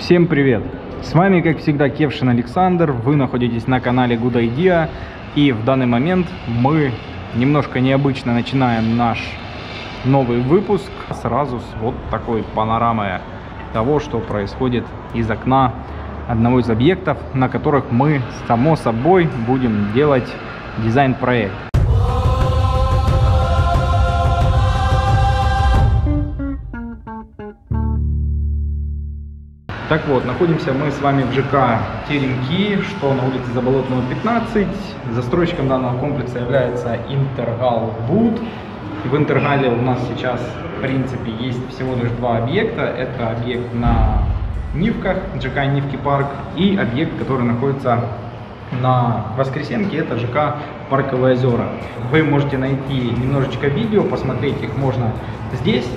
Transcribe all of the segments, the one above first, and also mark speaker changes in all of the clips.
Speaker 1: Всем привет! С вами, как всегда, Кевшин Александр. Вы находитесь на канале Good Idea. И в данный момент мы немножко необычно начинаем наш новый выпуск сразу с вот такой панорамы того, что происходит из окна одного из объектов, на которых мы, само собой, будем делать дизайн-проект. Так вот, находимся мы с вами в ЖК Теремки, что на улице Заболотного 15. Застройщиком данного комплекса является Интергал Буд. В Интергале у нас сейчас, в принципе, есть всего лишь два объекта. Это объект на Нивках, ЖК Нивки Парк, и объект, который находится на Воскресенке, это ЖК Парковые озера. Вы можете найти немножечко видео, посмотреть их можно здесь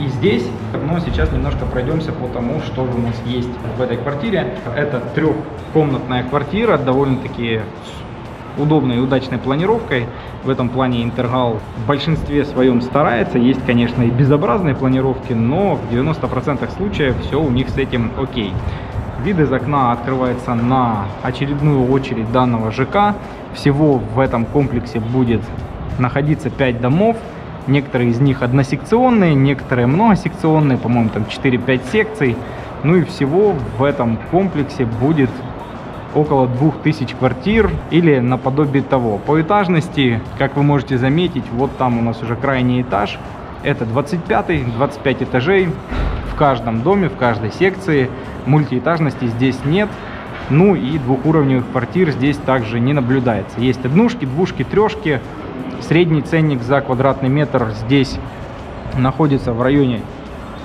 Speaker 1: и здесь. Но сейчас немножко пройдемся по тому, что у нас есть в этой квартире. Это трехкомнатная квартира, довольно-таки удобной и удачной планировкой. В этом плане Интергал в большинстве своем старается. Есть, конечно, и безобразные планировки, но в 90% случаев все у них с этим окей. Вид из окна открывается на очередную очередь данного ЖК. Всего в этом комплексе будет находиться 5 домов. Некоторые из них односекционные, некоторые многосекционные, по-моему, там 4-5 секций. Ну и всего в этом комплексе будет около 2000 квартир или наподобие того. По этажности, как вы можете заметить, вот там у нас уже крайний этаж. Это 25, 25 этажей в каждом доме, в каждой секции. Мультиэтажности здесь нет. Ну и двухуровневых квартир здесь также не наблюдается. Есть однушки, двушки, трешки. Средний ценник за квадратный метр здесь находится в районе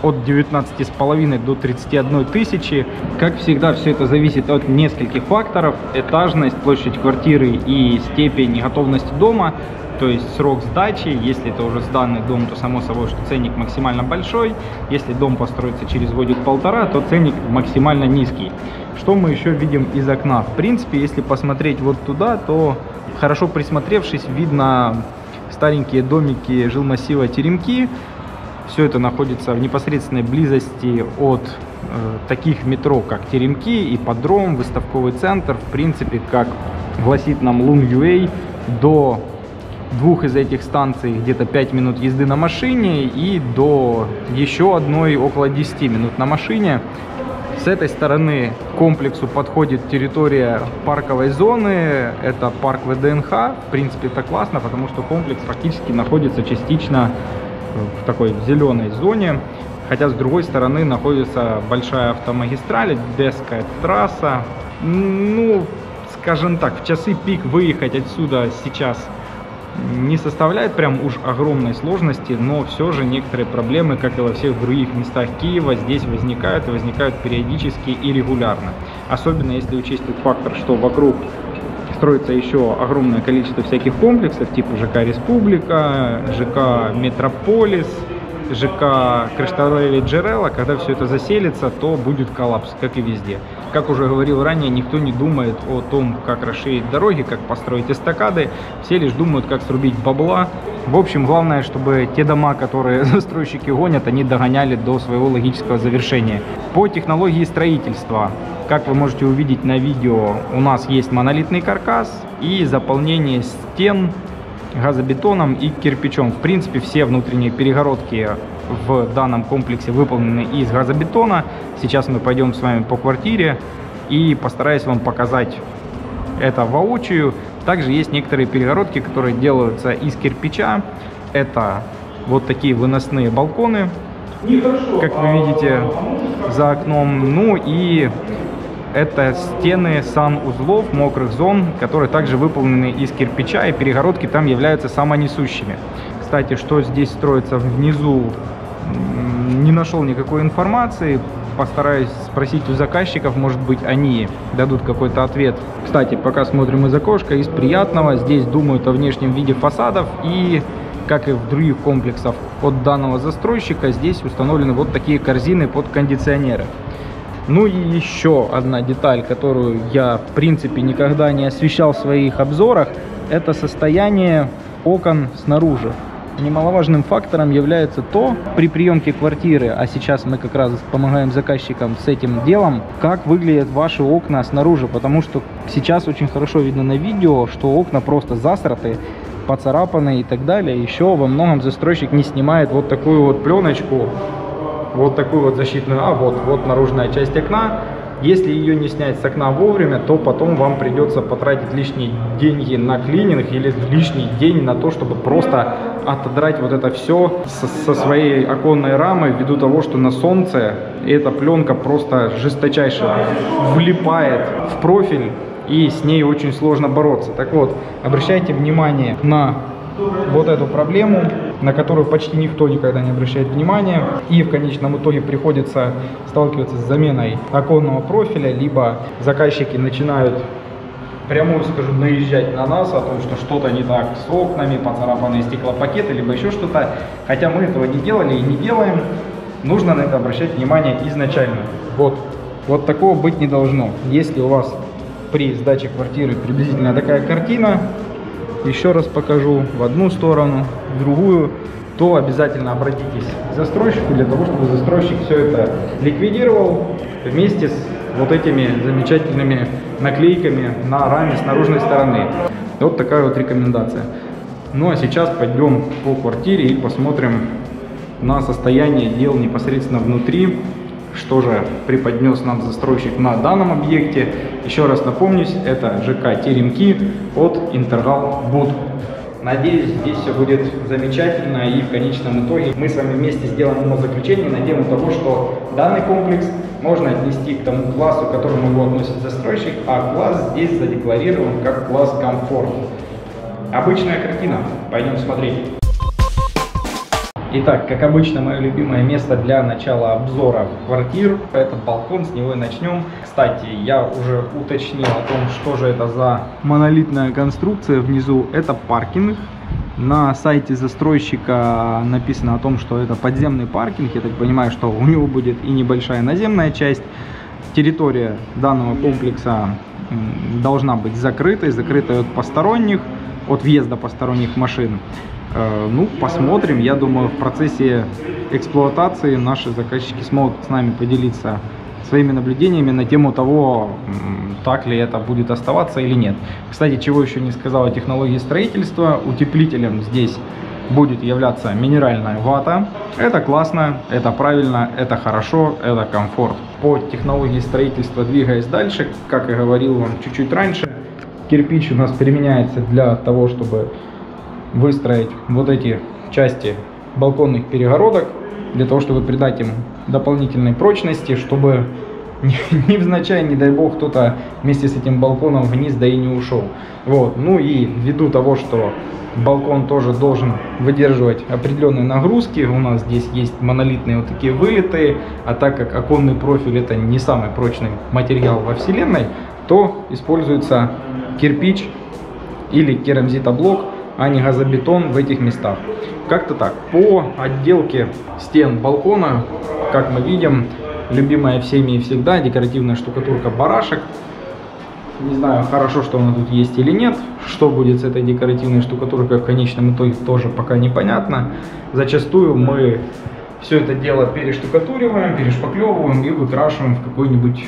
Speaker 1: от 19,5 до 31 тысячи. Как всегда, все это зависит от нескольких факторов. Этажность, площадь квартиры и степень готовности дома. То есть срок сдачи, если это уже сданный дом, то само собой, что ценник максимально большой. Если дом построится через годик-полтора, то ценник максимально низкий. Что мы еще видим из окна? В принципе, если посмотреть вот туда, то хорошо присмотревшись, видно старенькие домики жилмассива Теремки. Все это находится в непосредственной близости от э, таких метро, как Теремки, Ипподром, Выставковый центр. В принципе, как гласит нам Лун.ua, до двух из этих станций где-то 5 минут езды на машине и до еще одной около 10 минут на машине. С этой стороны к комплексу подходит территория парковой зоны, это парк ВДНХ. В принципе, это классно, потому что комплекс практически находится частично в такой зеленой зоне. Хотя с другой стороны находится большая автомагистраль, Беская трасса. Ну, скажем так, в часы пик выехать отсюда сейчас не составляет прям уж огромной сложности, но все же некоторые проблемы, как и во всех других местах Киева, здесь возникают и возникают периодически и регулярно. Особенно если учесть тот фактор, что вокруг строится еще огромное количество всяких комплексов, типа ЖК Республика, ЖК Метрополис, ЖК Кришталеве Джерела, когда все это заселится, то будет коллапс, как и везде. Как уже говорил ранее, никто не думает о том, как расширить дороги, как построить эстакады, все лишь думают, как срубить бабла. В общем, главное, чтобы те дома, которые застройщики гонят, они догоняли до своего логического завершения. По технологии строительства, как вы можете увидеть на видео, у нас есть монолитный каркас и заполнение стен газобетоном и кирпичом. В принципе, все внутренние перегородки в данном комплексе выполнены из газобетона. Сейчас мы пойдем с вами по квартире и постараюсь вам показать это воочию. Также есть некоторые перегородки, которые делаются из кирпича. Это вот такие выносные балконы, как вы видите за окном. Ну и это стены санузлов, мокрых зон, которые также выполнены из кирпича, и перегородки там являются самонесущими. Кстати, что здесь строится внизу, не нашел никакой информации. Постараюсь спросить у заказчиков, может быть, они дадут какой-то ответ. Кстати, пока смотрим из окошка, из приятного, здесь думают о внешнем виде фасадов и как и в других комплексах от данного застройщика, здесь установлены вот такие корзины под кондиционеры. Ну и еще одна деталь, которую я в принципе никогда не освещал в своих обзорах, это состояние окон снаружи. Немаловажным фактором является то, при приемке квартиры, а сейчас мы как раз помогаем заказчикам с этим делом, как выглядят ваши окна снаружи, потому что сейчас очень хорошо видно на видео, что окна просто засраты, поцарапаны и так далее. Еще во многом застройщик не снимает вот такую вот пленочку, вот такую вот защитную, а вот, вот наружная часть окна, если ее не снять с окна вовремя, то потом вам придется потратить лишние деньги на клининг или лишний день на то, чтобы просто отодрать вот это все со, своей оконной рамы ввиду того, что на солнце эта пленка просто жесточайше влипает в профиль и с ней очень сложно бороться. Так вот, обращайте внимание на вот эту проблему, на которую почти никто никогда не обращает внимания. И в конечном итоге приходится сталкиваться с заменой оконного профиля, либо заказчики начинают прямо скажу, наезжать на нас о том, что что-то не так с окнами, поцарапанные стеклопакеты, либо еще что-то. Хотя мы этого не делали и не делаем. Нужно на это обращать внимание изначально. Вот, вот такого быть не должно. Если у вас при сдаче квартиры приблизительно такая картина, еще раз покажу в одну сторону, в другую, то обязательно обратитесь к застройщику для того, чтобы застройщик все это ликвидировал вместе с вот этими замечательными наклейками на раме с наружной стороны. Вот такая вот рекомендация. Ну а сейчас пойдем по квартире и посмотрим на состояние дел непосредственно внутри что же преподнес нам застройщик на данном объекте. Еще раз напомнюсь, это ЖК Теремки от Интергал Буд. Надеюсь, здесь все будет замечательно и в конечном итоге мы с вами вместе сделаем заключение на тему того, что данный комплекс можно отнести к тому классу, к которому его относит застройщик, а класс здесь задекларирован как класс комфорт. Обычная картина. Пойдем смотреть. Итак, как обычно, мое любимое место для начала обзора квартир – это балкон, с него и начнем. Кстати, я уже уточнил о том, что же это за монолитная конструкция внизу. Это паркинг. На сайте застройщика написано о том, что это подземный паркинг. Я так понимаю, что у него будет и небольшая наземная часть. Территория данного комплекса должна быть закрытой, закрытой от посторонних, от въезда посторонних машин. Э, ну, посмотрим. Я думаю, в процессе эксплуатации наши заказчики смогут с нами поделиться своими наблюдениями на тему того, так ли это будет оставаться или нет. Кстати, чего еще не сказал о технологии строительства. Утеплителем здесь будет являться минеральная вата. Это классно, это правильно, это хорошо, это комфорт. По технологии строительства двигаясь дальше, как и говорил вам чуть-чуть раньше, кирпич у нас применяется для того, чтобы выстроить вот эти части балконных перегородок для того, чтобы придать им дополнительной прочности, чтобы невзначай, не дай бог, кто-то вместе с этим балконом вниз да и не ушел. Вот. Ну и ввиду того, что балкон тоже должен выдерживать определенные нагрузки, у нас здесь есть монолитные вот такие вылеты, а так как оконный профиль это не самый прочный материал во вселенной, то используется кирпич или керамзитоблок а не газобетон в этих местах. Как-то так. По отделке стен балкона, как мы видим, любимая всеми и всегда декоративная штукатурка барашек. Не знаю, хорошо, что она тут есть или нет. Что будет с этой декоративной штукатуркой в конечном итоге тоже пока непонятно. Зачастую мы все это дело перештукатуриваем, перешпаклевываем и выкрашиваем в какой-нибудь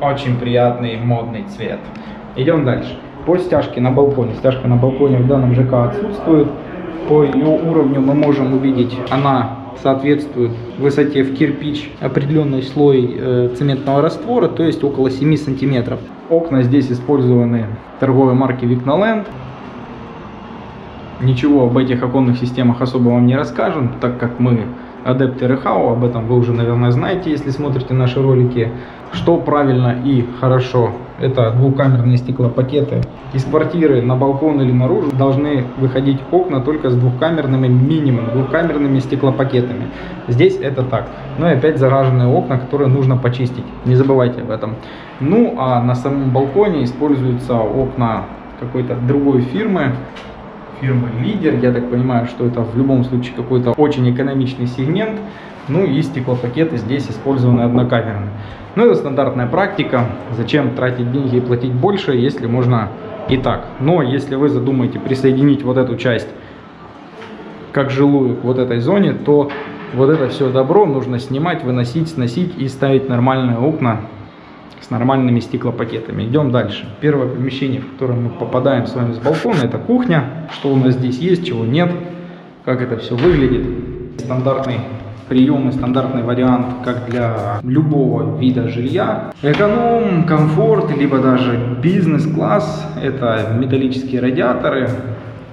Speaker 1: очень приятный модный цвет. Идем дальше. По стяжке на балконе. Стяжка на балконе в данном ЖК отсутствует. По ее уровню мы можем увидеть, она соответствует высоте в кирпич определенный слой э, цементного раствора, то есть около 7 сантиметров. Окна здесь использованы торговой марки Vicnoland. Ничего об этих оконных системах особо вам не расскажем, так как мы адепты РХАУ, об этом вы уже, наверное, знаете, если смотрите наши ролики. Что правильно и хорошо, это двухкамерные стеклопакеты. Из квартиры на балкон или наружу должны выходить окна только с двухкамерными, минимум двухкамерными стеклопакетами. Здесь это так. Ну и опять зараженные окна, которые нужно почистить. Не забывайте об этом. Ну а на самом балконе используются окна какой-то другой фирмы фирмы лидер. Я так понимаю, что это в любом случае какой-то очень экономичный сегмент. Ну и стеклопакеты здесь использованы однокамерные. Ну это стандартная практика. Зачем тратить деньги и платить больше, если можно и так. Но если вы задумаете присоединить вот эту часть как жилую к вот этой зоне, то вот это все добро нужно снимать, выносить, сносить и ставить нормальные окна с нормальными стеклопакетами. Идем дальше. Первое помещение, в которое мы попадаем с вами с балкона, это кухня. Что у нас здесь есть, чего нет, как это все выглядит. Стандартный прием и стандартный вариант, как для любого вида жилья. Эконом, комфорт, либо даже бизнес-класс. Это металлические радиаторы.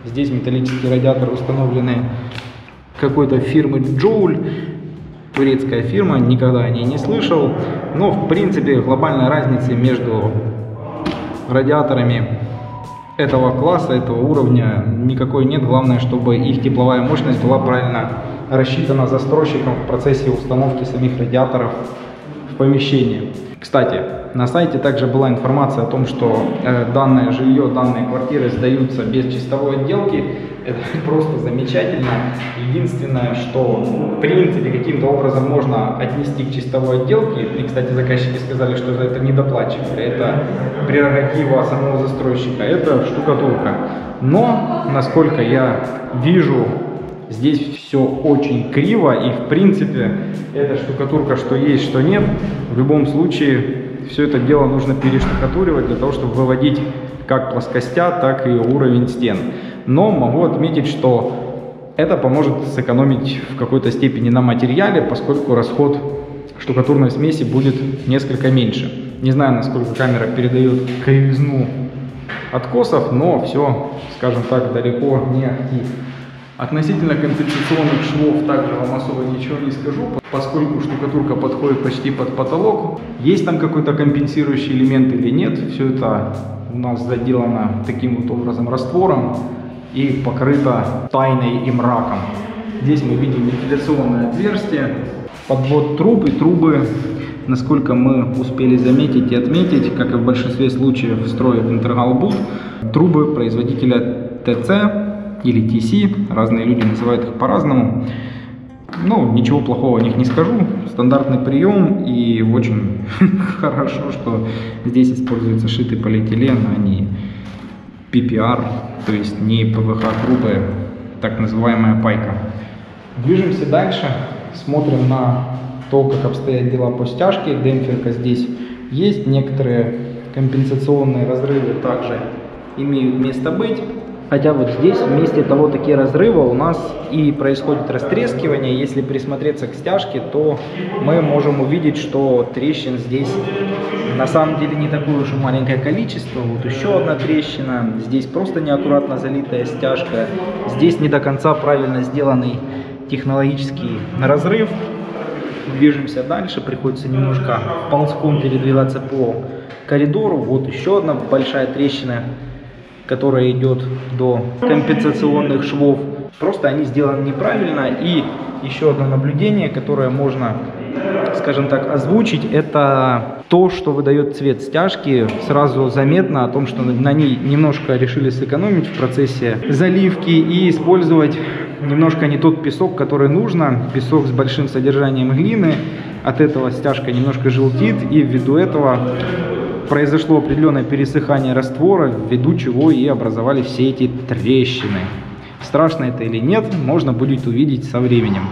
Speaker 1: Здесь металлические радиаторы установлены какой-то фирмы Joule турецкая фирма, никогда о ней не слышал. Но, в принципе, глобальной разницы между радиаторами этого класса, этого уровня никакой нет. Главное, чтобы их тепловая мощность была правильно рассчитана застройщиком в процессе установки самих радиаторов в помещении. Кстати, на сайте также была информация о том, что э, данное жилье, данные квартиры сдаются без чистовой отделки. Это просто замечательно. Единственное, что в принципе каким-то образом можно отнести к чистовой отделке, и, кстати, заказчики сказали, что это не доплачивали, это прерогатива самого застройщика, это штукатурка. Но, насколько я вижу, здесь все очень криво, и в принципе, эта штукатурка, что есть, что нет, в любом случае все это дело нужно перештукатуривать для того, чтобы выводить как плоскостя, так и уровень стен. Но могу отметить, что это поможет сэкономить в какой-то степени на материале, поскольку расход штукатурной смеси будет несколько меньше. Не знаю, насколько камера передает кривизну откосов, но все, скажем так, далеко не актив. Относительно компенсационных швов также вам особо ничего не скажу, поскольку штукатурка подходит почти под потолок. Есть там какой-то компенсирующий элемент или нет, все это у нас заделано таким вот образом раствором и покрыто тайной и мраком. Здесь мы видим вентиляционное отверстие, подвод труб и трубы, насколько мы успели заметить и отметить, как и в большинстве случаев строит Интергалбуд, трубы производителя ТЦ или TC, разные люди называют их по-разному. Ну, ничего плохого о них не скажу. Стандартный прием и очень хорошо, что здесь используется шитый полиэтилен, а не PPR, то есть не ПВХ трубы, так называемая пайка. Движемся дальше, смотрим на то, как обстоят дела по стяжке. Демпферка здесь есть, некоторые компенсационные разрывы также имеют место быть. Хотя вот здесь вместе того такие разрыва у нас и происходит растрескивание. Если присмотреться к стяжке, то мы можем увидеть, что трещин здесь на самом деле не такое уж маленькое количество. Вот еще одна трещина. Здесь просто неаккуратно залитая стяжка. Здесь не до конца правильно сделанный технологический разрыв. Движемся дальше. Приходится немножко ползком передвигаться по коридору. Вот еще одна большая трещина которая идет до компенсационных швов. Просто они сделаны неправильно. И еще одно наблюдение, которое можно, скажем так, озвучить, это то, что выдает цвет стяжки. Сразу заметно о том, что на ней немножко решили сэкономить в процессе заливки и использовать немножко не тот песок, который нужно. Песок с большим содержанием глины. От этого стяжка немножко желтит и ввиду этого произошло определенное пересыхание раствора, ввиду чего и образовались все эти трещины. Страшно это или нет, можно будет увидеть со временем.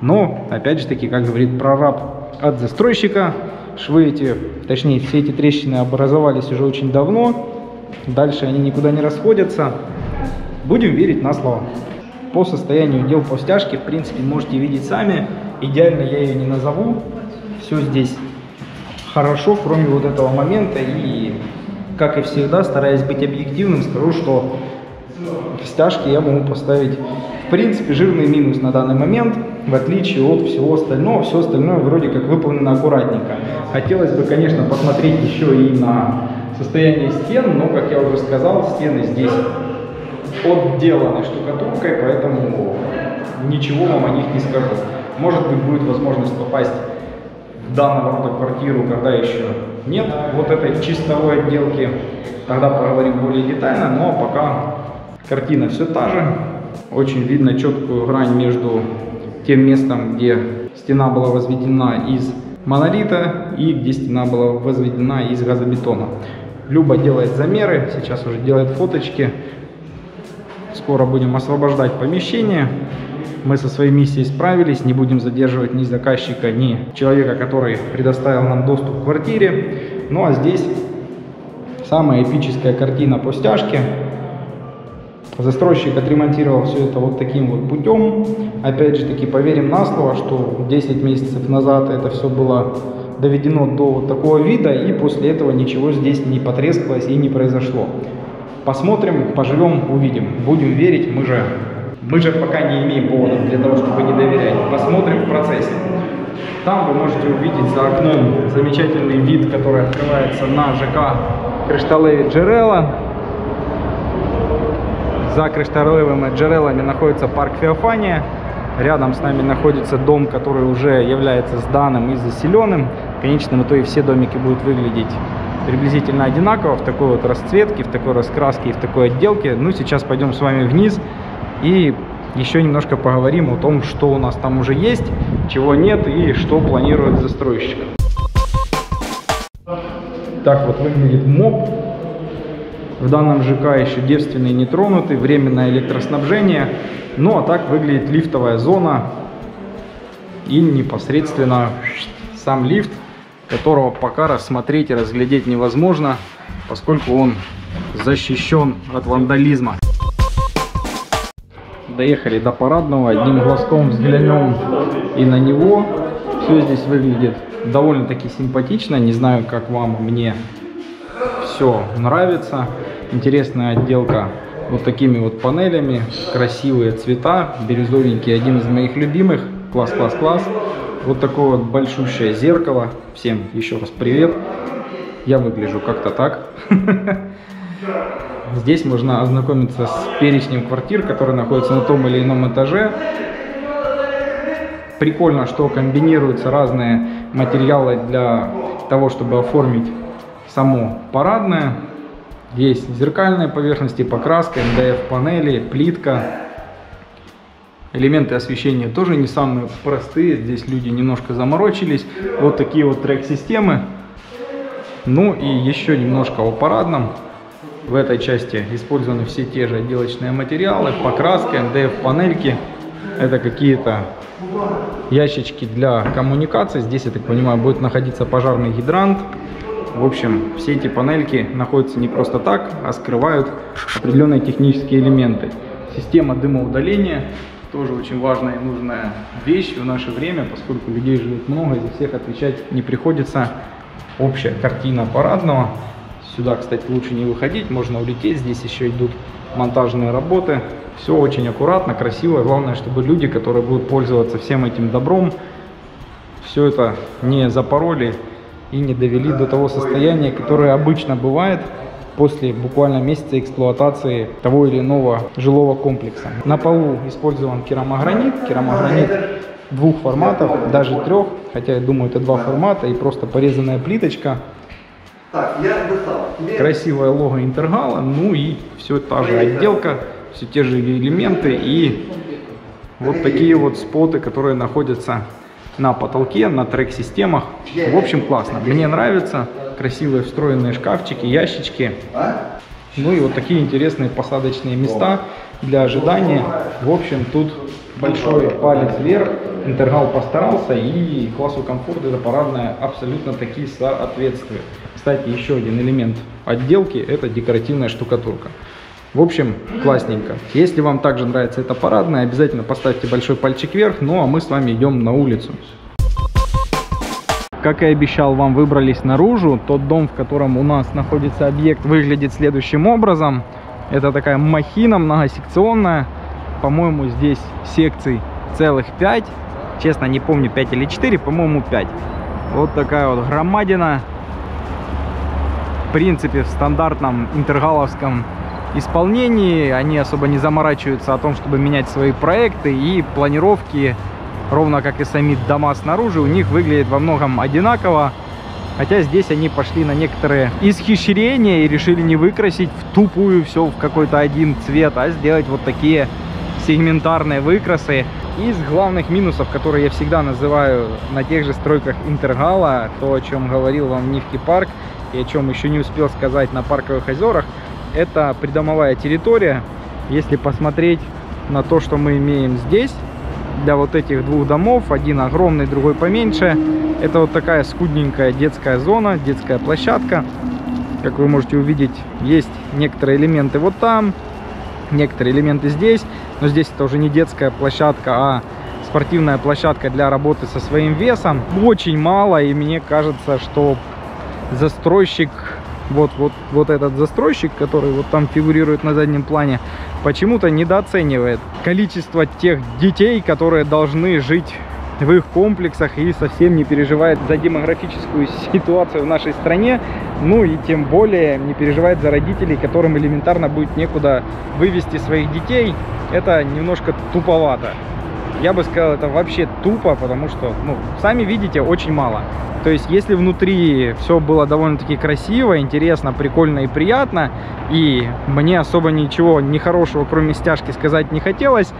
Speaker 1: Но, опять же таки, как говорит прораб от застройщика, швы эти, точнее, все эти трещины образовались уже очень давно, дальше они никуда не расходятся. Будем верить на слово. По состоянию дел по стяжке, в принципе, можете видеть сами. Идеально я ее не назову. Все здесь хорошо, кроме вот этого момента. И, как и всегда, стараясь быть объективным, скажу, что в стяжке я могу поставить, в принципе, жирный минус на данный момент, в отличие от всего остального. Все остальное вроде как выполнено аккуратненько. Хотелось бы, конечно, посмотреть еще и на состояние стен, но, как я уже сказал, стены здесь отделаны штукатуркой, поэтому ничего вам о них не скажу. Может быть, будет возможность попасть данного рода квартиру, когда еще нет вот этой чистовой отделки, тогда поговорим более детально, но пока картина все та же. Очень видно четкую грань между тем местом, где стена была возведена из монолита и где стена была возведена из газобетона. Люба делает замеры, сейчас уже делает фоточки, скоро будем освобождать помещение. Мы со своей миссией справились, не будем задерживать ни заказчика, ни человека, который предоставил нам доступ к квартире. Ну а здесь самая эпическая картина по стяжке. Застройщик отремонтировал все это вот таким вот путем. Опять же таки, поверим на слово, что 10 месяцев назад это все было доведено до вот такого вида, и после этого ничего здесь не потрескалось и не произошло. Посмотрим, поживем, увидим. Будем верить, мы же, мы же пока не имеем поводов для того, чтобы не доверять. Посмотрим в процессе. Там вы можете увидеть за окном замечательный вид, который открывается на ЖК Кришталеви Джерела. За кришталевыми джерелами находится парк Феофания. Рядом с нами находится дом, который уже является сданным и заселенным. В конечном итоге все домики будут выглядеть приблизительно одинаково, в такой вот расцветке, в такой раскраске и в такой отделке. Ну, сейчас пойдем с вами вниз и еще немножко поговорим о том, что у нас там уже есть, чего нет и что планирует застройщик. Так вот выглядит МОП. В данном ЖК еще девственный не тронутый, временное электроснабжение. Ну а так выглядит лифтовая зона и непосредственно сам лифт, которого пока рассмотреть и разглядеть невозможно, поскольку он защищен от вандализма. Доехали до парадного, одним глазком взглянем и на него. Все здесь выглядит довольно-таки симпатично, не знаю, как вам, мне все нравится. Интересная отделка вот такими вот панелями, красивые цвета, бирюзовенький, один из моих любимых, класс, класс, класс. Вот такое вот большущее зеркало, всем еще раз привет, я выгляжу как-то так. Здесь можно ознакомиться с перечнем квартир, которые находятся на том или ином этаже. Прикольно, что комбинируются разные материалы для того, чтобы оформить само парадное. Есть зеркальные поверхности, покраска, МДФ-панели, плитка. Элементы освещения тоже не самые простые. Здесь люди немножко заморочились. Вот такие вот трек-системы. Ну и еще немножко о парадном. В этой части использованы все те же отделочные материалы, покраска, МДФ-панельки. Это какие-то ящички для коммуникации. Здесь, я так понимаю, будет находиться пожарный гидрант. В общем, все эти панельки находятся не просто так, а скрывают определенные технические элементы. Система дымоудаления тоже очень важная и нужная вещь в наше время, поскольку людей живет много, и за всех отвечать не приходится. Общая картина парадного. Сюда, кстати, лучше не выходить, можно улететь. Здесь еще идут монтажные работы. Все очень аккуратно, красиво. Главное, чтобы люди, которые будут пользоваться всем этим добром, все это не запороли и не довели до того состояния, которое обычно бывает после буквально месяца эксплуатации того или иного жилого комплекса. На полу использован керамогранит. Керамогранит двух форматов, даже трех, хотя я думаю это два формата и просто порезанная плиточка. Так, я достал. Красивое лого Интергала, ну и все та же отделка, все те же элементы и вот такие вот споты, которые находятся на потолке, на трек-системах. В общем, классно. Мне нравится. Красивые встроенные шкафчики, ящички. Ну и вот такие интересные посадочные места для ожидания. В общем, тут большой палец вверх. Интергал постарался и классу комфорта это парадная абсолютно такие соответствует. Кстати, еще один элемент отделки это декоративная штукатурка. В общем, классненько. Если вам также нравится эта парадная, обязательно поставьте большой пальчик вверх. Ну а мы с вами идем на улицу. Как и обещал, вам выбрались наружу. Тот дом, в котором у нас находится объект, выглядит следующим образом. Это такая махина многосекционная. По-моему, здесь секций целых 5. Честно, не помню, 5 или 4, по-моему, 5. Вот такая вот громадина. В принципе, в стандартном интергаловском исполнении. Они особо не заморачиваются о том, чтобы менять свои проекты и планировки, ровно как и сами дома снаружи, у них выглядит во многом одинаково. Хотя здесь они пошли на некоторые исхищрения и решили не выкрасить в тупую все в какой-то один цвет, а сделать вот такие сегментарные выкрасы. Из главных минусов, которые я всегда называю на тех же стройках Интергала, то, о чем говорил вам Нивки Парк, и о чем еще не успел сказать на Парковых озерах, это придомовая территория. если посмотреть на то, что мы имеем здесь, для вот этих двух домов, один огромный, другой поменьше, это вот такая скудненькая детская зона, детская площадка. Как вы можете увидеть, есть некоторые элементы вот там, некоторые элементы здесь, но здесь это уже не детская площадка, а спортивная площадка для работы со своим весом. Очень мало, и мне кажется, что застройщик, вот, вот, вот этот застройщик, который вот там фигурирует на заднем плане, почему-то недооценивает количество тех детей, которые должны жить в их комплексах и совсем не переживает за демографическую ситуацию в нашей стране, ну и тем более не переживает за родителей, которым элементарно будет некуда вывести своих детей. Это немножко туповато. Я бы сказал, это вообще тупо, потому что, ну, сами видите, очень мало. То есть, если внутри все было довольно-таки красиво, интересно, прикольно и приятно, и мне особо ничего нехорошего, кроме стяжки, сказать не хотелось,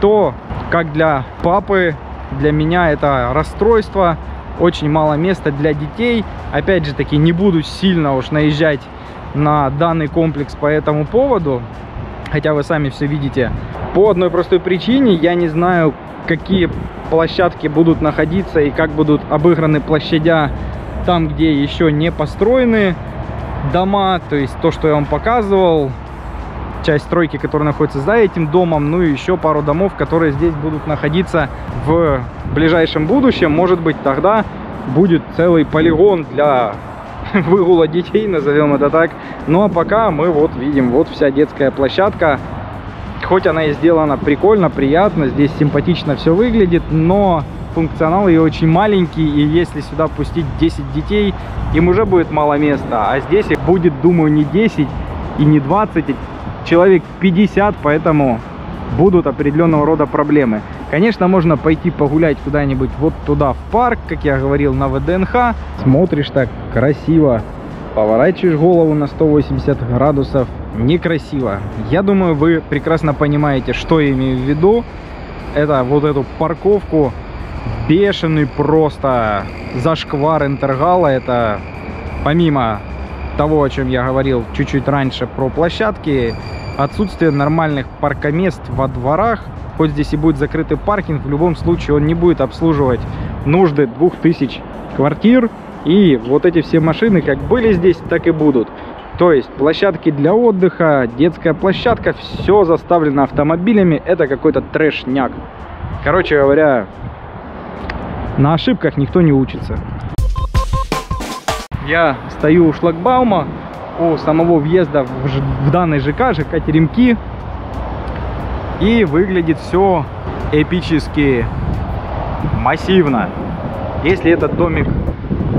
Speaker 1: то, как для папы, для меня это расстройство, очень мало места для детей. Опять же таки, не буду сильно уж наезжать на данный комплекс по этому поводу, хотя вы сами все видите. По одной простой причине, я не знаю, какие площадки будут находиться и как будут обыграны площадя там, где еще не построены дома, то есть то, что я вам показывал, часть стройки, которая находится за этим домом, ну и еще пару домов, которые здесь будут находиться в ближайшем будущем. Может быть, тогда будет целый полигон для выгула детей, назовем это так. Ну а пока мы вот видим, вот вся детская площадка Хоть она и сделана прикольно, приятно, здесь симпатично все выглядит, но функционал ее очень маленький, и если сюда пустить 10 детей, им уже будет мало места. А здесь их будет, думаю, не 10 и не 20, а человек 50, поэтому будут определенного рода проблемы. Конечно, можно пойти погулять куда-нибудь вот туда, в парк, как я говорил, на ВДНХ. Смотришь так красиво, поворачиваешь голову на 180 градусов, некрасиво. Я думаю, вы прекрасно понимаете, что я имею в виду. Это вот эту парковку, бешеный просто зашквар Интергала. Это помимо того, о чем я говорил чуть-чуть раньше про площадки, отсутствие нормальных паркомест во дворах. Хоть здесь и будет закрытый паркинг, в любом случае он не будет обслуживать нужды 2000 квартир. И вот эти все машины как были здесь, так и будут. То есть площадки для отдыха, детская площадка, все заставлено автомобилями. Это какой-то трэшняк. Короче говоря, на ошибках никто не учится. Я стою у шлагбаума, у самого въезда в, в данный ЖК, ЖК Теремки. И выглядит все эпически массивно. Если этот домик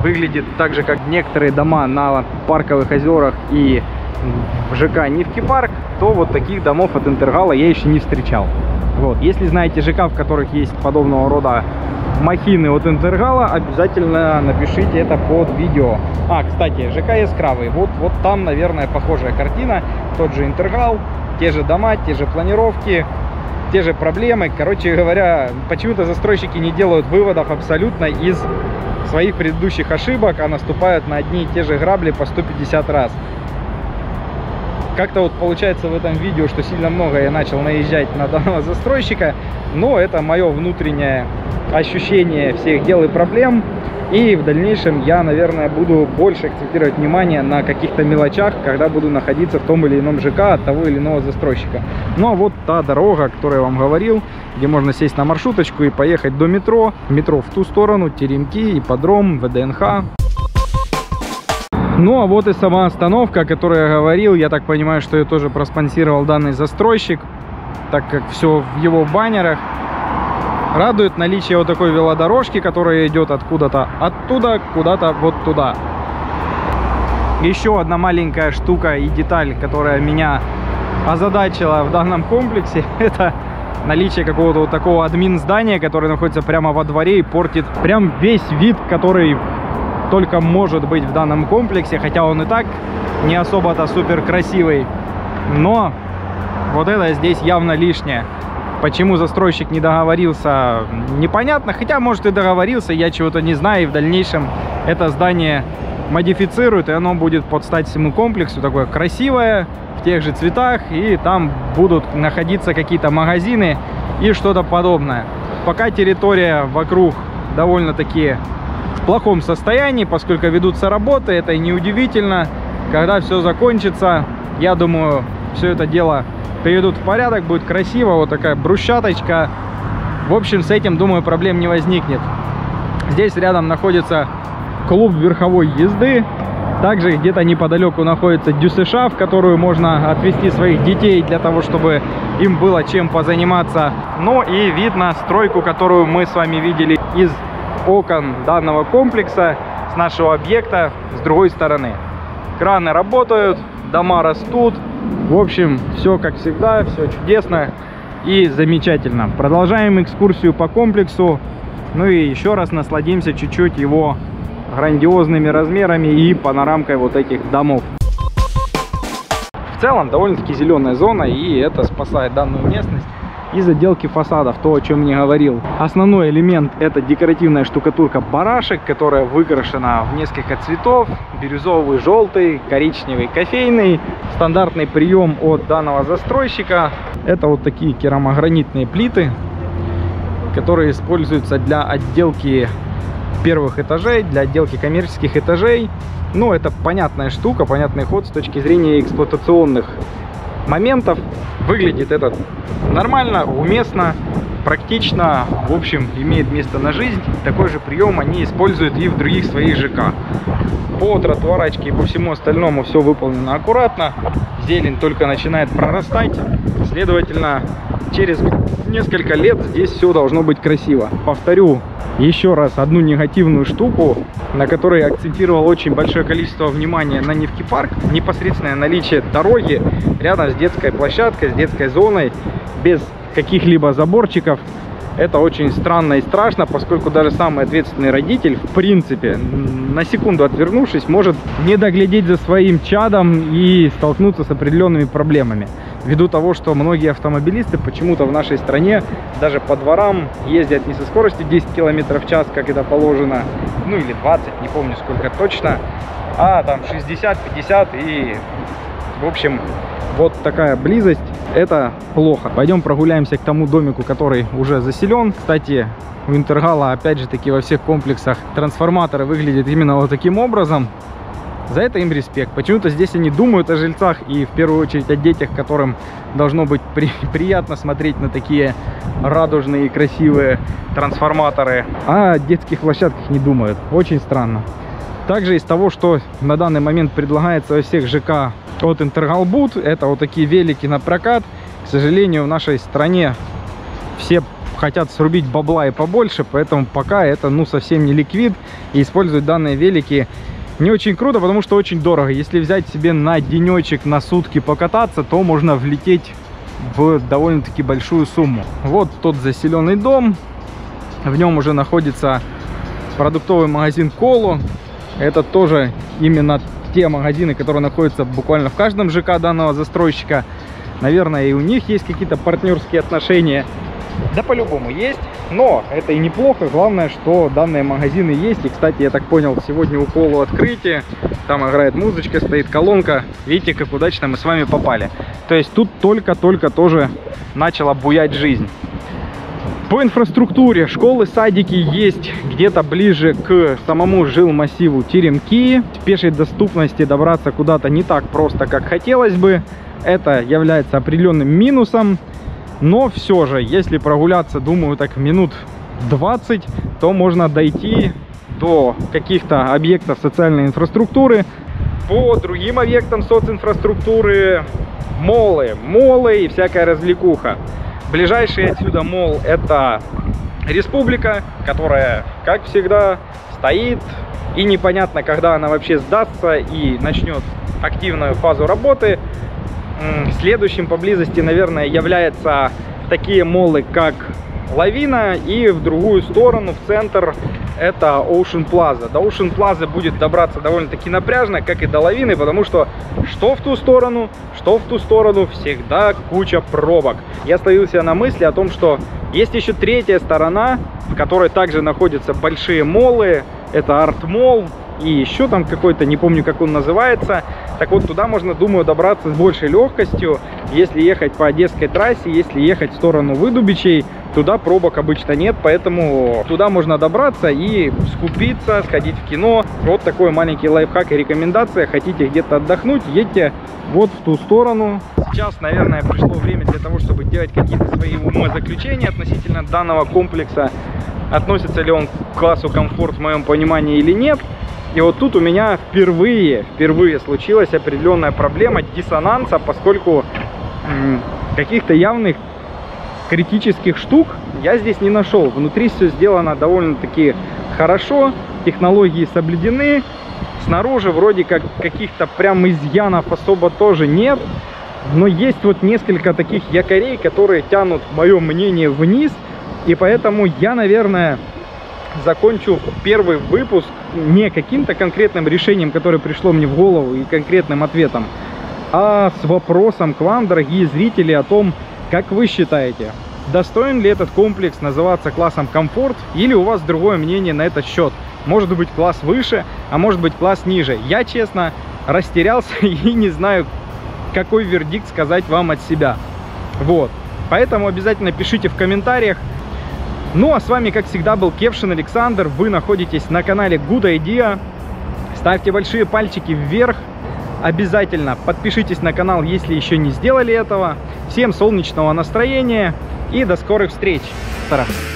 Speaker 1: выглядит так же, как некоторые дома на парковых озерах и в ЖК Нивки парк, то вот таких домов от Интергала я еще не встречал. Вот. Если знаете ЖК, в которых есть подобного рода махины от Интергала, обязательно напишите это под видео. А, кстати, ЖК Яскравый. Вот, вот там, наверное, похожая картина. Тот же Интергал, те же дома, те же планировки, те же проблемы. Короче говоря, почему-то застройщики не делают выводов абсолютно из своих предыдущих ошибок, а наступают на одни и те же грабли по 150 раз. Как-то вот получается в этом видео, что сильно много я начал наезжать на данного застройщика, но это мое внутреннее ощущение всех дел и проблем. И в дальнейшем я, наверное, буду больше акцентировать внимание на каких-то мелочах, когда буду находиться в том или ином ЖК от того или иного застройщика. Ну а вот та дорога, о которой я вам говорил, где можно сесть на маршруточку и поехать до метро. Метро в ту сторону, Теремки, Ипподром, ВДНХ. Ну а вот и сама остановка, о которой я говорил. Я так понимаю, что ее тоже проспонсировал данный застройщик, так как все в его баннерах. Радует наличие вот такой велодорожки, которая идет откуда-то оттуда, куда-то вот туда. Еще одна маленькая штука и деталь, которая меня озадачила в данном комплексе, это наличие какого-то вот такого админ здания, которое находится прямо во дворе и портит прям весь вид, который только может быть в данном комплексе, хотя он и так не особо-то супер красивый. Но вот это здесь явно лишнее. Почему застройщик не договорился, непонятно. Хотя, может, и договорился, я чего-то не знаю. И в дальнейшем это здание модифицируют, и оно будет под стать всему комплексу такое красивое, в тех же цветах, и там будут находиться какие-то магазины и что-то подобное. Пока территория вокруг довольно-таки в плохом состоянии, поскольку ведутся работы, это и неудивительно. Когда все закончится, я думаю, все это дело приведут в порядок, будет красиво, вот такая брусчаточка. В общем, с этим, думаю, проблем не возникнет. Здесь рядом находится клуб верховой езды. Также где-то неподалеку находится Дюсыша, в которую можно отвезти своих детей для того, чтобы им было чем позаниматься. Ну и видно стройку, которую мы с вами видели из окон данного комплекса, с нашего объекта, с другой стороны. Краны работают, дома растут. В общем, все как всегда, все чудесно и замечательно. Продолжаем экскурсию по комплексу. Ну и еще раз насладимся чуть-чуть его грандиозными размерами и панорамкой вот этих домов. В целом довольно-таки зеленая зона, и это спасает данную местность из отделки фасадов, то, о чем не говорил. Основной элемент это декоративная штукатурка барашек, которая выкрашена в несколько цветов. Бирюзовый, желтый, коричневый, кофейный. Стандартный прием от данного застройщика. Это вот такие керамогранитные плиты, которые используются для отделки первых этажей, для отделки коммерческих этажей. Ну, это понятная штука, понятный ход с точки зрения эксплуатационных моментов. Выглядит это нормально, уместно, практично, в общем, имеет место на жизнь. Такой же прием они используют и в других своих ЖК. По тротуарочке и по всему остальному все выполнено аккуратно. Зелень только начинает прорастать. Следовательно, через несколько лет здесь все должно быть красиво. Повторю еще раз одну негативную штуку, на которой акцентировал очень большое количество внимания на Невки парк. Непосредственное наличие дороги рядом с детской площадкой, с детской зоной, без каких-либо заборчиков. Это очень странно и страшно, поскольку даже самый ответственный родитель, в принципе, на секунду отвернувшись, может не доглядеть за своим чадом и столкнуться с определенными проблемами. Ввиду того, что многие автомобилисты почему-то в нашей стране даже по дворам ездят не со скоростью 10 км в час, как это положено, ну или 20, не помню сколько точно, а там 60-50 и, в общем, вот такая близость это плохо. Пойдем прогуляемся к тому домику, который уже заселен. Кстати, у Интергала, опять же таки, во всех комплексах трансформаторы выглядят именно вот таким образом. За это им респект. Почему-то здесь они думают о жильцах и в первую очередь о детях, которым должно быть при, приятно смотреть на такие радужные и красивые трансформаторы. А о детских площадках не думают. Очень странно. Также из того, что на данный момент предлагается во всех ЖК от Интергалбут, это вот такие велики на прокат. К сожалению, в нашей стране все хотят срубить бабла и побольше, поэтому пока это ну совсем не ликвид. И использовать данные велики не очень круто, потому что очень дорого. Если взять себе на денечек, на сутки покататься, то можно влететь в довольно-таки большую сумму. Вот тот заселенный дом. В нем уже находится продуктовый магазин Колу. Это тоже именно те магазины, которые находятся буквально в каждом ЖК данного застройщика. Наверное, и у них есть какие-то партнерские отношения. Да по-любому есть, но это и неплохо. Главное, что данные магазины есть. И, кстати, я так понял, сегодня у Колу открытие. Там играет музычка, стоит колонка. Видите, как удачно мы с вами попали. То есть тут только-только тоже начала буять жизнь. По инфраструктуре школы, садики есть где-то ближе к самому жилмассиву Теремки. В пешей доступности добраться куда-то не так просто, как хотелось бы. Это является определенным минусом. Но все же, если прогуляться, думаю, так минут 20, то можно дойти до каких-то объектов социальной инфраструктуры. По другим объектам социнфраструктуры молы, молы и всякая развлекуха. Ближайший отсюда мол это республика, которая, как всегда, стоит. И непонятно, когда она вообще сдастся и начнет активную фазу работы. Следующим поблизости, наверное, являются такие молы, как Лавина. И в другую сторону, в центр, это Ocean Plaza. До Ocean Plaza будет добраться довольно-таки напряжно, как и до Лавины, потому что что в ту сторону, что в ту сторону, всегда куча пробок. Я становился на мысли о том, что есть еще третья сторона, в которой также находятся большие молы. Это арт-мол, и еще там какой-то, не помню, как он называется. Так вот, туда можно, думаю, добраться с большей легкостью, если ехать по Одесской трассе, если ехать в сторону Выдубичей, туда пробок обычно нет, поэтому туда можно добраться и скупиться, сходить в кино. Вот такой маленький лайфхак и рекомендация. Хотите где-то отдохнуть, едьте вот в ту сторону. Сейчас, наверное, пришло время для того, чтобы делать какие-то свои умозаключения относительно данного комплекса. Относится ли он к классу комфорт в моем понимании или нет. И вот тут у меня впервые, впервые случилась определенная проблема диссонанса, поскольку каких-то явных критических штук я здесь не нашел. Внутри все сделано довольно-таки хорошо, технологии соблюдены. Снаружи вроде как каких-то прям изъянов особо тоже нет. Но есть вот несколько таких якорей, которые тянут, мое мнение, вниз. И поэтому я, наверное, закончу первый выпуск не каким-то конкретным решением, которое пришло мне в голову и конкретным ответом, а с вопросом к вам, дорогие зрители, о том, как вы считаете, достоин ли этот комплекс называться классом комфорт или у вас другое мнение на этот счет? Может быть класс выше, а может быть класс ниже. Я, честно, растерялся и не знаю, какой вердикт сказать вам от себя. Вот. Поэтому обязательно пишите в комментариях. Ну а с вами, как всегда, был Кевшин Александр. Вы находитесь на канале Good Idea. Ставьте большие пальчики вверх. Обязательно подпишитесь на канал, если еще не сделали этого. Всем солнечного настроения и до скорых встреч. Тарас.